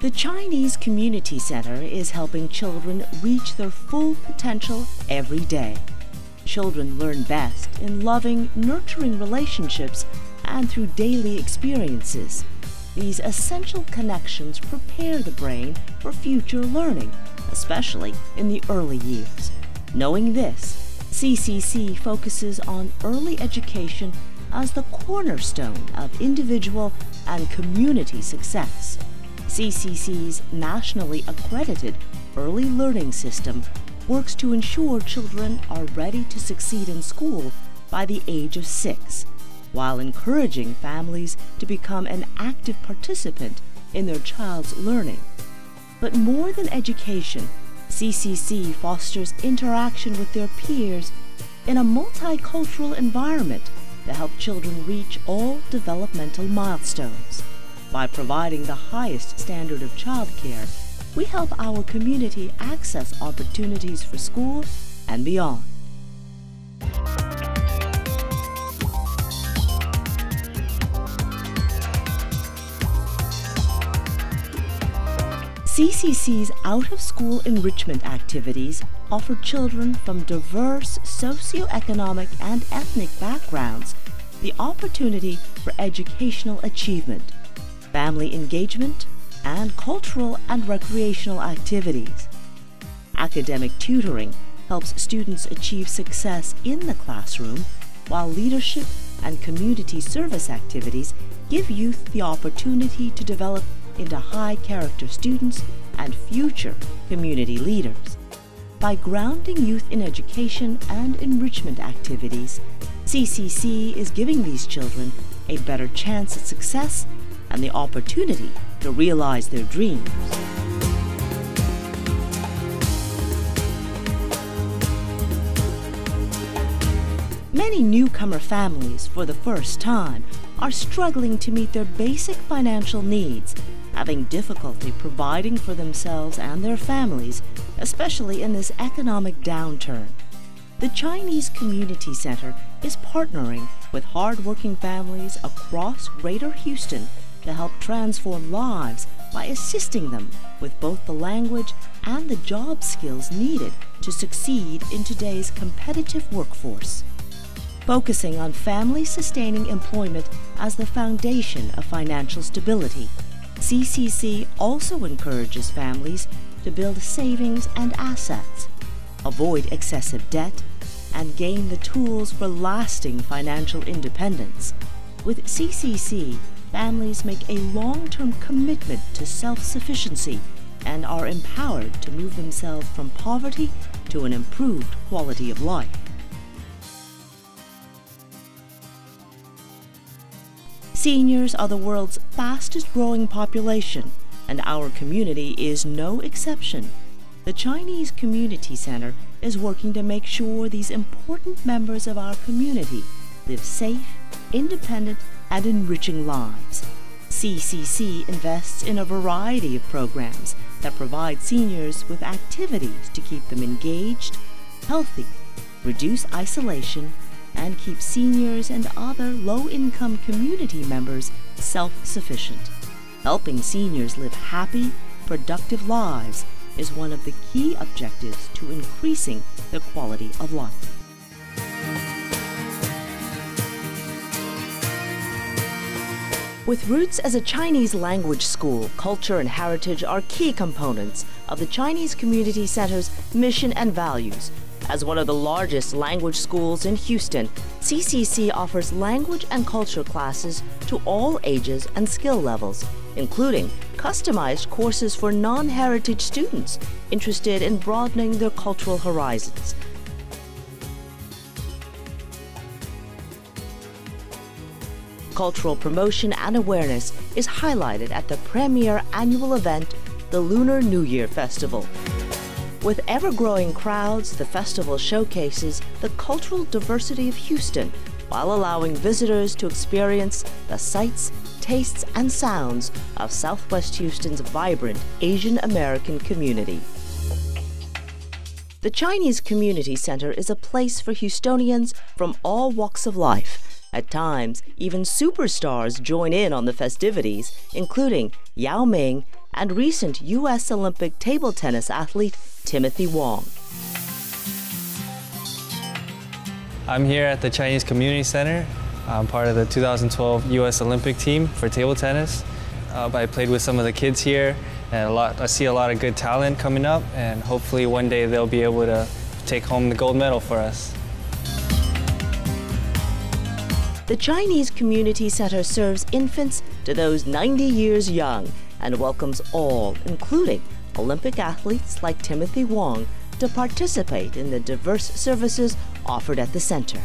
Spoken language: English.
The Chinese Community Center is helping children reach their full potential every day. Children learn best in loving, nurturing relationships and through daily experiences. These essential connections prepare the brain for future learning, especially in the early years. Knowing this, CCC focuses on early education as the cornerstone of individual and community success. CCC's nationally accredited early learning system works to ensure children are ready to succeed in school by the age of six while encouraging families to become an active participant in their child's learning. But more than education, CCC fosters interaction with their peers in a multicultural environment to help children reach all developmental milestones. By providing the highest standard of childcare, we help our community access opportunities for school and beyond. CCC's out-of-school enrichment activities offer children from diverse socioeconomic and ethnic backgrounds the opportunity for educational achievement, family engagement, and cultural and recreational activities. Academic tutoring helps students achieve success in the classroom, while leadership and community service activities give youth the opportunity to develop into high character students and future community leaders. By grounding youth in education and enrichment activities, CCC is giving these children a better chance at success and the opportunity to realize their dreams. Many newcomer families, for the first time, are struggling to meet their basic financial needs having difficulty providing for themselves and their families, especially in this economic downturn. The Chinese Community Center is partnering with hardworking families across Greater Houston to help transform lives by assisting them with both the language and the job skills needed to succeed in today's competitive workforce. Focusing on family sustaining employment as the foundation of financial stability, CCC also encourages families to build savings and assets, avoid excessive debt, and gain the tools for lasting financial independence. With CCC, families make a long-term commitment to self-sufficiency and are empowered to move themselves from poverty to an improved quality of life. Seniors are the world's fastest growing population, and our community is no exception. The Chinese Community Center is working to make sure these important members of our community live safe, independent, and enriching lives. CCC invests in a variety of programs that provide seniors with activities to keep them engaged, healthy, reduce isolation, and keep seniors and other low-income community members self-sufficient. Helping seniors live happy, productive lives is one of the key objectives to increasing the quality of life. With roots as a Chinese language school, culture and heritage are key components of the Chinese Community Center's mission and values, as one of the largest language schools in Houston, CCC offers language and culture classes to all ages and skill levels, including customized courses for non-heritage students interested in broadening their cultural horizons. Cultural promotion and awareness is highlighted at the premier annual event, the Lunar New Year Festival. With ever-growing crowds, the festival showcases the cultural diversity of Houston while allowing visitors to experience the sights, tastes, and sounds of Southwest Houston's vibrant Asian American community. The Chinese Community Center is a place for Houstonians from all walks of life. At times, even superstars join in on the festivities, including Yao Ming and recent U.S. Olympic table tennis athlete Timothy Wang. I'm here at the Chinese Community Center. I'm part of the 2012 U.S. Olympic team for table tennis. Uh, I played with some of the kids here, and a lot, I see a lot of good talent coming up, and hopefully one day they'll be able to take home the gold medal for us. The Chinese Community Center serves infants to those 90 years young and welcomes all, including Olympic athletes like Timothy Wang, to participate in the diverse services offered at the center.